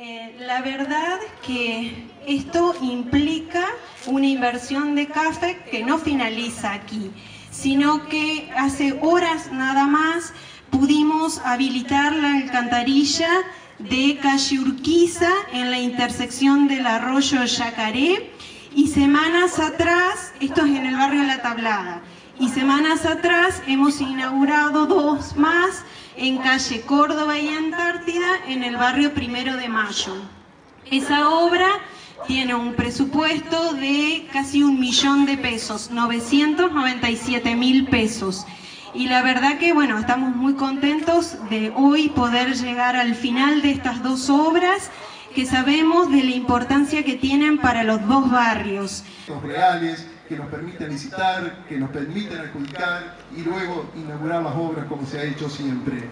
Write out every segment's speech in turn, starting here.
Eh, la verdad que esto implica una inversión de café que no finaliza aquí, sino que hace horas nada más pudimos habilitar la alcantarilla de calle Urquiza en la intersección del arroyo Yacaré y semanas atrás, esto es en el barrio La Tablada, y semanas atrás hemos inaugurado dos más en calle Córdoba y Antártida en el barrio Primero de Mayo. Esa obra tiene un presupuesto de casi un millón de pesos, 997 mil pesos. Y la verdad que, bueno, estamos muy contentos de hoy poder llegar al final de estas dos obras que sabemos de la importancia que tienen para los dos barrios. Que nos permiten licitar, que nos permiten adjudicar y luego inaugurar las obras como se ha hecho siempre.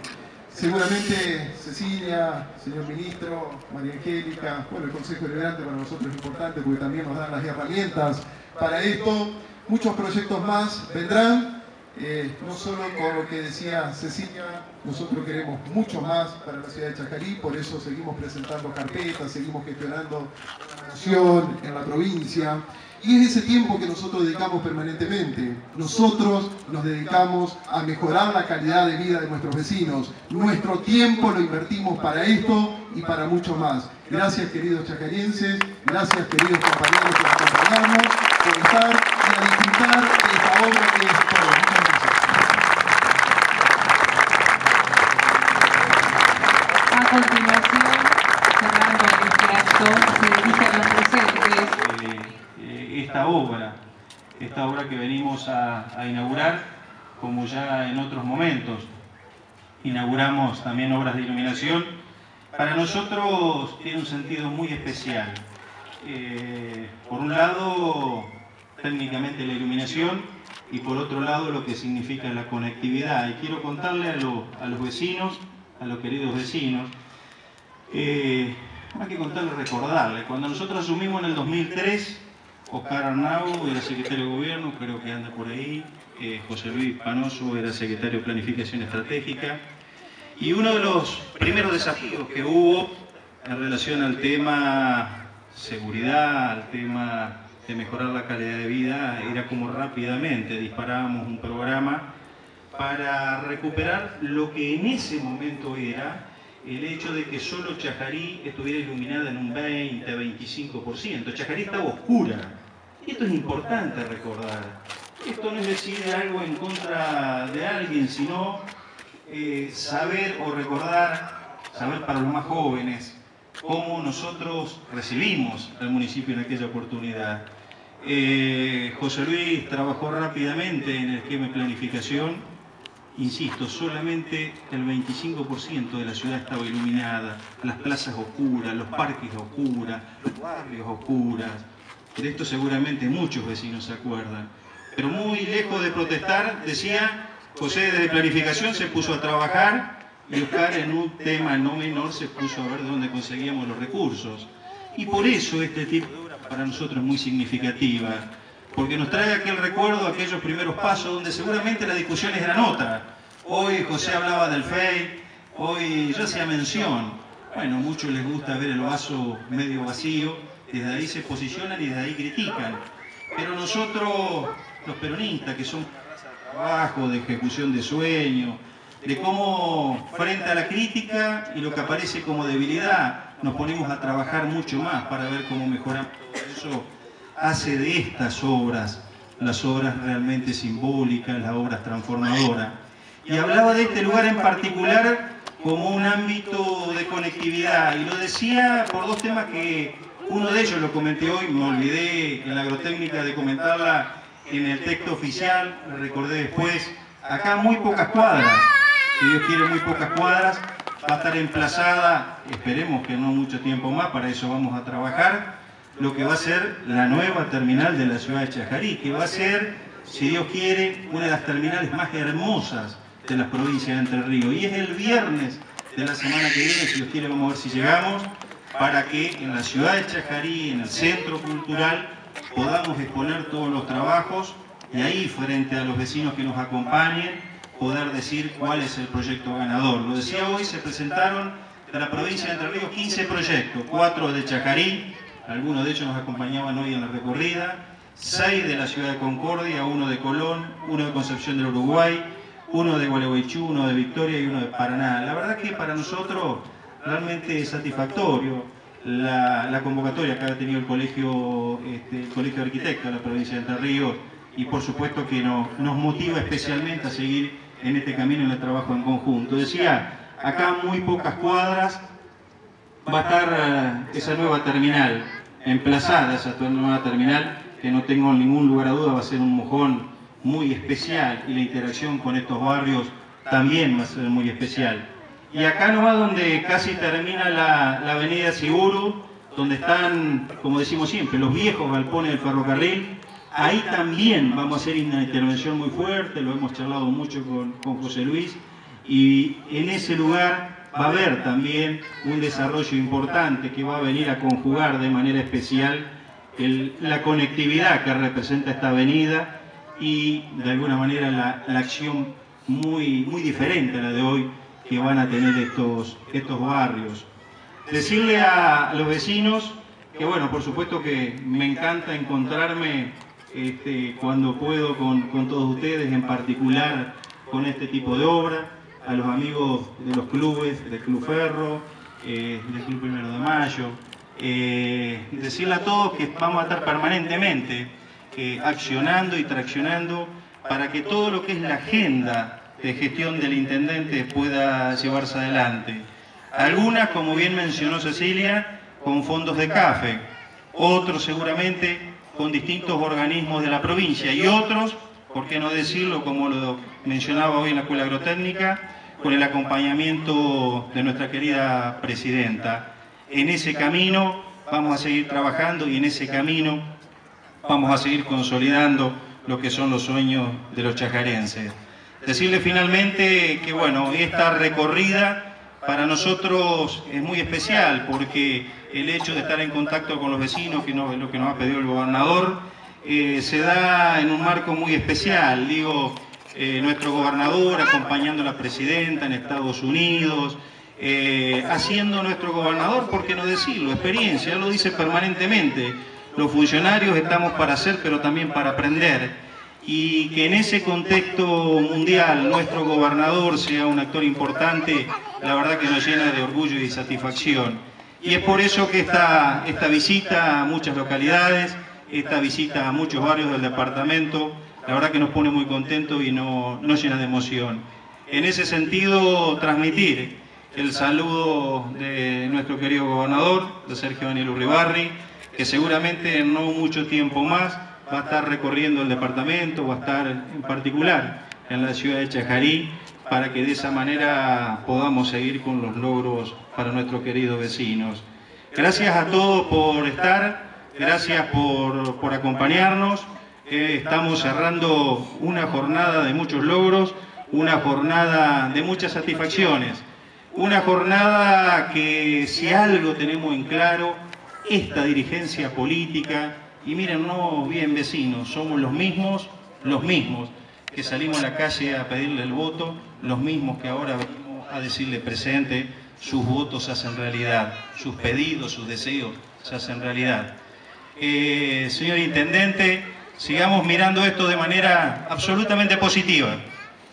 Seguramente Cecilia, señor ministro, María Angélica, bueno, el Consejo Deliberante para nosotros es importante porque también nos dan las herramientas para esto. Muchos proyectos más vendrán, eh, no solo con lo que decía Cecilia, nosotros queremos mucho más para la ciudad de Chacarí, por eso seguimos presentando carpetas, seguimos gestionando la nación en la provincia. Y es ese tiempo que nosotros dedicamos permanentemente. Nosotros nos dedicamos a mejorar la calidad de vida de nuestros vecinos. Nuestro tiempo lo invertimos para esto y para mucho más. Gracias queridos chacarienses, gracias queridos compañeros que nos acompañamos por estar y a disfrutar de esta obra que es. A continuación, se dirige a los presentes esta obra, esta obra que venimos a, inaugurar, como ya en otros momentos. Inauguramos también obras de iluminación. Para nosotros tiene un sentido muy especial. Eh, por un lado, técnicamente la iluminación y por otro lado lo que significa la conectividad. Y quiero contarle a, los vecinos, a los queridos vecinos, eh, más que contarle, recordarle. Cuando nosotros asumimos en el 2003, Oscar Arnau era secretario de gobierno, creo que anda por ahí. Eh, José Luis Panoso era secretario de Planificación Estratégica. Y uno de los primeros desafíos que hubo en relación al tema seguridad, al tema de mejorar la calidad de vida, era como rápidamente disparábamos un programa para recuperar lo que en ese momento era el hecho de que solo Chajarí estuviera iluminada en un 20-25%. Chajarí estaba oscura. Y esto es importante recordar. Esto no es decir algo en contra de alguien, sino eh, saber o recordar, saber para los más jóvenes, cómo nosotros recibimos al municipio en aquella oportunidad. Eh, José Luis trabajó rápidamente en el esquema de planificación Insisto, solamente el 25% de la ciudad estaba iluminada, las plazas oscuras, los parques oscuras, los barrios oscuras. De esto seguramente muchos vecinos se acuerdan. Pero muy lejos de protestar, decía, José desde planificación se puso a trabajar y Oscar en un tema no menor se puso a ver de dónde conseguíamos los recursos. Y por eso este tipo de obra para nosotros es muy significativa porque nos trae aquel recuerdo, aquellos primeros pasos donde seguramente las discusiones eran otras. Hoy José hablaba del FEI, hoy yo hacía mención. Bueno, muchos les gusta ver el vaso medio vacío, desde ahí se posicionan y desde ahí critican. Pero nosotros, los peronistas, que son trabajo, de ejecución de sueños, de cómo frente a la crítica y lo que aparece como debilidad, nos ponemos a trabajar mucho más para ver cómo mejoramos eso hace de estas obras las obras realmente simbólicas, las obras transformadoras. Y hablaba de este lugar en particular como un ámbito de conectividad. Y lo decía por dos temas que uno de ellos lo comenté hoy, me olvidé en la agrotécnica de comentarla en el texto oficial, lo recordé después. Acá muy pocas cuadras, si Dios quiere muy pocas cuadras, va a estar emplazada, esperemos que no mucho tiempo más, para eso vamos a trabajar, lo que va a ser la nueva terminal de la ciudad de Chajarí, que va a ser, si Dios quiere, una de las terminales más hermosas de las provincias de Entre Ríos. Y es el viernes de la semana que viene, si Dios quiere, vamos a ver si llegamos, para que en la ciudad de Chajarí, en el centro cultural, podamos exponer todos los trabajos y ahí, frente a los vecinos que nos acompañen, poder decir cuál es el proyecto ganador. Lo decía hoy, se presentaron de la provincia de Entre Ríos 15 proyectos, 4 de Chacarí, algunos de ellos nos acompañaban hoy en la recorrida, 6 de la ciudad de Concordia, 1 de Colón, 1 de Concepción del Uruguay, uno de Gualeguaychú, uno de Victoria y uno de Paraná. La verdad que para nosotros realmente es satisfactorio la, convocatoria que ha tenido el colegio, este, el colegio de arquitectos de la provincia de Entre Ríos y por supuesto que nos motiva especialmente a seguir en este camino en el trabajo en conjunto. Decía, acá muy pocas cuadras va a estar eh, esa nueva terminal, emplazada esa nueva terminal, que no tengo ningún lugar a duda va a ser un mojón muy especial y la interacción con estos barrios también va a ser muy especial. Y acá va donde casi termina la, la avenida Siguru, donde están, como decimos siempre, los viejos galpones del ferrocarril, ahí también vamos a hacer una intervención muy fuerte, lo hemos charlado mucho con, con José Luis, y en ese lugar va a haber también un desarrollo importante que va a venir a conjugar de manera especial la conectividad que representa esta avenida y de alguna manera la, acción muy, muy diferente a la de hoy que van a tener estos, estos barrios. Decirle a los vecinos que bueno, por supuesto que me encanta encontrarme este, cuando puedo con, con, todos ustedes, en particular con este tipo de obra, a los amigos de los clubes, del Club Ferro, eh, del Club Primero de Mayo, eh, decirle a todos que vamos a estar permanentemente eh, accionando y traccionando para que todo lo que es la agenda de gestión del intendente pueda llevarse adelante. Algunas, como bien mencionó Cecilia, con fondos de CAFE, otros seguramente con distintos organismos de la provincia y otros, por qué no decirlo, como lo mencionaba hoy en la Escuela Agrotécnica, con el acompañamiento de nuestra querida presidenta. En ese camino vamos a seguir trabajando y en ese camino vamos a seguir consolidando lo que son los sueños de los chajarenses. Decirle finalmente que bueno, esta recorrida para nosotros es muy especial porque el hecho de estar en contacto con los vecinos, que es lo que nos ha pedido el gobernador, eh, se da en un marco muy especial. Digo, eh, nuestro gobernador acompañando a la presidenta en Estados Unidos, eh, haciendo nuestro gobernador, ¿por qué no decirlo? Experiencia, lo dice permanentemente. Los funcionarios estamos para hacer, pero también para aprender. Y que en ese contexto mundial nuestro gobernador sea un actor importante, la verdad que nos llena de orgullo y satisfacción. Y es por eso que esta, esta visita a muchas localidades, esta visita a muchos barrios del departamento, la verdad que nos pone muy contentos y nos llena de emoción. En ese sentido, transmitir el saludo de nuestro querido gobernador, de Sergio Daniel Urribarri, que seguramente en no mucho tiempo más va a estar recorriendo el departamento, va a estar en particular en la ciudad de Chajarí, para que de esa manera podamos seguir con los logros para nuestros queridos vecinos. Gracias a todos por estar, gracias por, acompañarnos estamos cerrando una jornada de muchos logros, una jornada de muchas satisfacciones, una jornada que si algo tenemos en claro, esta dirigencia política, y miren, no bien vecinos, somos los mismos, los mismos que salimos a la calle a pedirle el voto, los mismos que ahora venimos a decirle presente, sus votos se hacen realidad, sus pedidos, sus deseos se hacen realidad. Eh, señor Intendente, sigamos mirando esto de manera absolutamente positiva.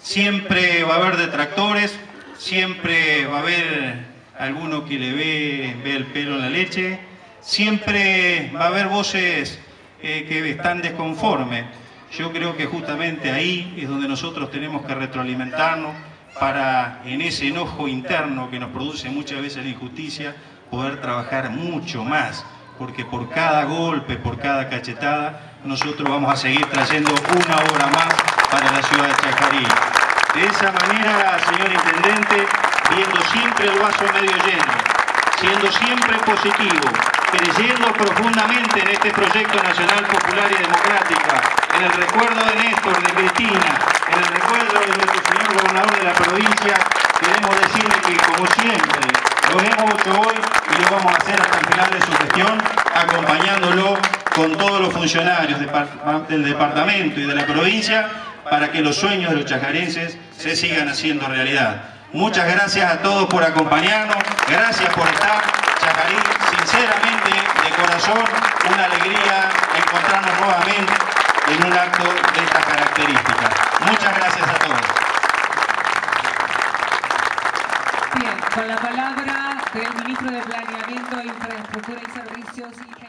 Siempre va a haber detractores, siempre va a haber alguno que le ve, ve el pelo en la leche, siempre va a haber voces eh, que están desconformes. Yo creo que justamente ahí es donde nosotros tenemos que retroalimentarnos para en ese enojo interno que nos produce muchas veces la injusticia, poder trabajar mucho más, porque por cada golpe, por cada cachetada, nosotros vamos a seguir trayendo una obra más para la ciudad de Chajarí. De esa manera, señor Intendente, viendo siempre el vaso medio lleno, siendo siempre positivo, creyendo profundamente en este proyecto nacional, popular y democrática, en el recuerdo de Néstor, de Cristina, en el recuerdo de nuestro señor gobernador de la provincia, queremos decirle que, como siempre, lo hemos hecho vamos a hacer hasta el final de su gestión, acompañándolo con todos los funcionarios del departamento y de la provincia para que los sueños de los chajarenses se sigan haciendo realidad. Muchas gracias a todos por acompañarnos, gracias por estar. Chacarí, sinceramente, de corazón, una alegría encontrarnos nuevamente en un acto de estas características. Muchas gracias a todos. Bien, con la palabra del ministro de Planeamiento, Infraestructura y Servicios,